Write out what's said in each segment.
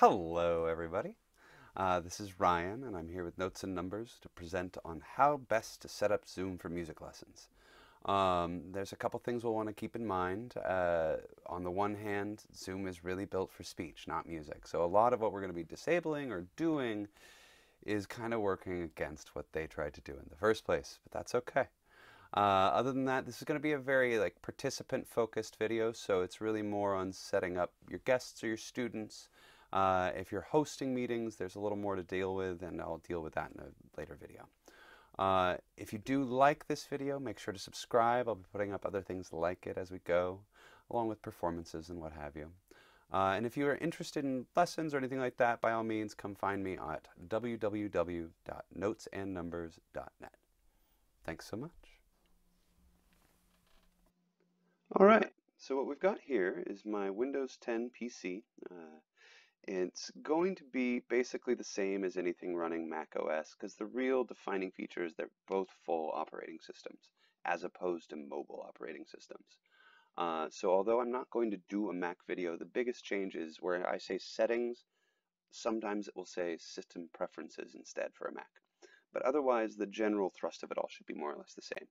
Hello, everybody. Uh, this is Ryan, and I'm here with notes and numbers to present on how best to set up Zoom for music lessons. Um, there's a couple things we'll want to keep in mind. Uh, on the one hand, Zoom is really built for speech, not music. So a lot of what we're going to be disabling or doing is kind of working against what they tried to do in the first place, but that's okay. Uh, other than that, this is going to be a very like participant focused video, so it's really more on setting up your guests or your students uh, if you're hosting meetings, there's a little more to deal with, and I'll deal with that in a later video. Uh, if you do like this video, make sure to subscribe. I'll be putting up other things like it as we go, along with performances and what have you. Uh, and if you are interested in lessons or anything like that, by all means, come find me at www.notesandnumbers.net. Thanks so much. All right, so what we've got here is my Windows 10 PC. Uh, it's going to be basically the same as anything running Mac OS because the real defining feature is they're both full operating systems as opposed to mobile operating systems. Uh, so although I'm not going to do a Mac video, the biggest change is where I say settings, sometimes it will say system preferences instead for a Mac. But otherwise, the general thrust of it all should be more or less the same.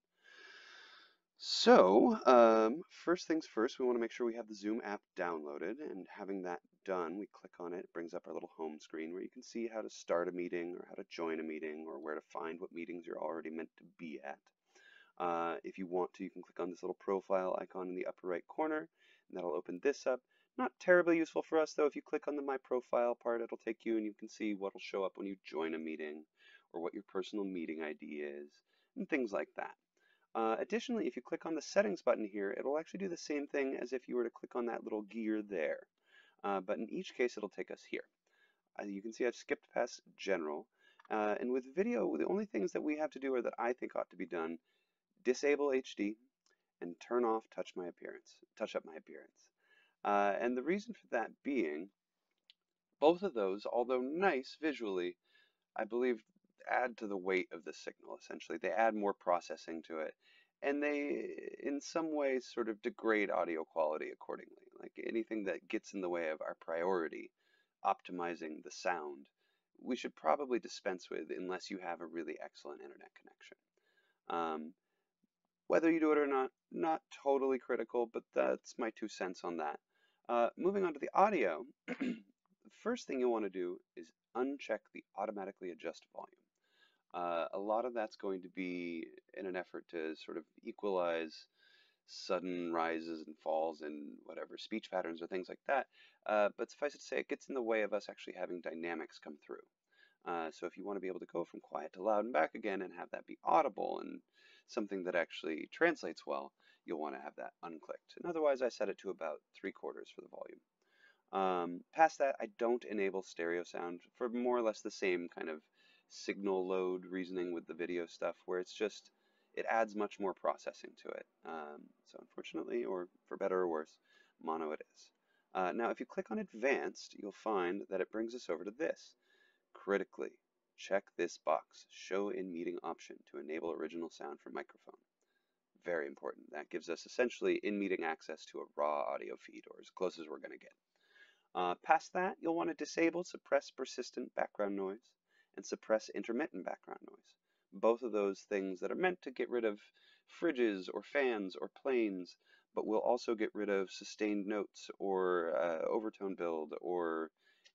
So, um, first things first, we want to make sure we have the Zoom app downloaded, and having that done, we click on it, it brings up our little home screen where you can see how to start a meeting or how to join a meeting or where to find what meetings you're already meant to be at. Uh, if you want to, you can click on this little profile icon in the upper right corner, and that'll open this up. Not terribly useful for us, though. If you click on the My Profile part, it'll take you and you can see what'll show up when you join a meeting or what your personal meeting ID is and things like that. Uh, additionally, if you click on the settings button here, it'll actually do the same thing as if you were to click on that little gear there. Uh, but in each case, it'll take us here. Uh, you can see I've skipped past general. Uh, and with video, the only things that we have to do or that I think ought to be done, disable HD and turn off touch my appearance, touch up my appearance. Uh, and the reason for that being, both of those, although nice visually, I believe add to the weight of the signal, essentially. They add more processing to it. And they, in some ways, sort of degrade audio quality accordingly. Like anything that gets in the way of our priority, optimizing the sound, we should probably dispense with unless you have a really excellent internet connection. Um, whether you do it or not, not totally critical, but that's my two cents on that. Uh, moving on to the audio, the first thing you'll want to do is uncheck the automatically adjust volume. Uh, a lot of that's going to be in an effort to sort of equalize sudden rises and falls in whatever speech patterns or things like that. Uh, but suffice it to say, it gets in the way of us actually having dynamics come through. Uh, so if you want to be able to go from quiet to loud and back again and have that be audible and something that actually translates well, you'll want to have that unclicked. And otherwise, I set it to about three quarters for the volume. Um, past that, I don't enable stereo sound for more or less the same kind of signal load reasoning with the video stuff where it's just, it adds much more processing to it. Um, so unfortunately, or for better or worse, mono it is. Uh, now, if you click on advanced, you'll find that it brings us over to this. Critically, check this box, show in meeting option to enable original sound from microphone. Very important. That gives us essentially in meeting access to a raw audio feed or as close as we're going to get. Uh, past that, you'll want to disable suppress persistent background noise and suppress intermittent background noise. Both of those things that are meant to get rid of fridges or fans or planes, but will also get rid of sustained notes or uh, overtone build or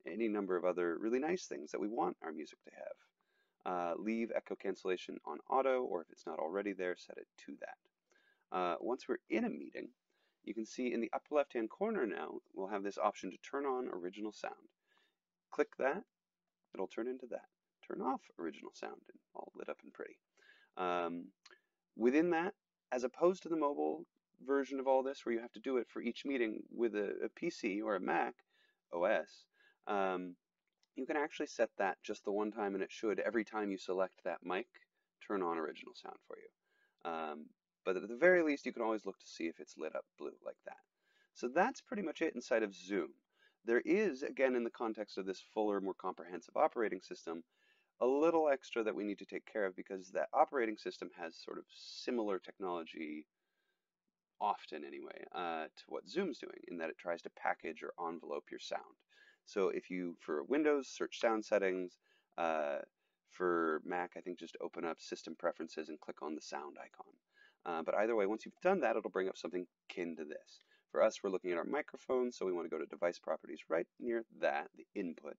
any number of other really nice things that we want our music to have. Uh, leave echo cancellation on auto, or if it's not already there, set it to that. Uh, once we're in a meeting, you can see in the upper left-hand corner now, we'll have this option to turn on original sound. Click that, it'll turn into that turn off original sound and all lit up and pretty. Um, within that, as opposed to the mobile version of all this where you have to do it for each meeting with a, a PC or a Mac OS, um, you can actually set that just the one time and it should every time you select that mic turn on original sound for you. Um, but at the very least, you can always look to see if it's lit up blue like that. So that's pretty much it inside of Zoom. There is, again, in the context of this fuller, more comprehensive operating system, a little extra that we need to take care of because that operating system has sort of similar technology, often anyway, uh, to what Zoom's doing in that it tries to package or envelope your sound. So if you, for Windows, search sound settings, uh, for Mac, I think just open up system preferences and click on the sound icon. Uh, but either way, once you've done that, it'll bring up something kin to this. For us, we're looking at our microphone, so we want to go to device properties right near that, the input,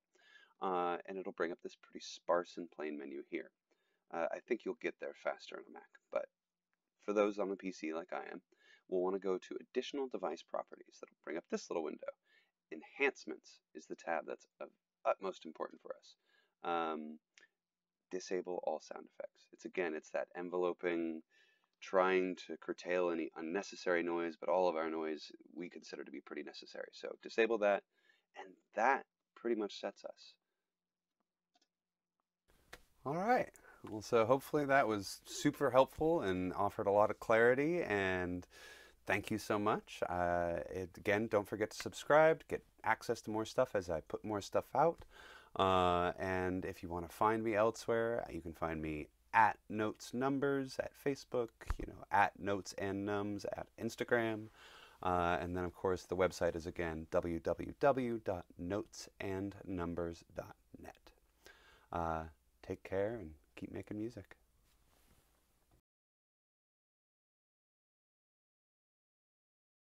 uh, and it'll bring up this pretty sparse and plain menu here. Uh, I think you'll get there faster on a Mac, but for those on a PC like I am, we'll want to go to additional device properties. That'll bring up this little window. Enhancements is the tab that's of utmost important for us. Um, disable all sound effects. It's again, it's that enveloping, trying to curtail any unnecessary noise, but all of our noise we consider to be pretty necessary. So disable that, and that pretty much sets us. All right. Well, so hopefully that was super helpful and offered a lot of clarity. And thank you so much. Uh, it, again, don't forget to subscribe, get access to more stuff as I put more stuff out. Uh, and if you want to find me elsewhere, you can find me at Notes Numbers at Facebook, you know, at Notes and Nums at Instagram. Uh, and then, of course, the website is again www.notesandnumbers.net. Uh, take care and keep making music.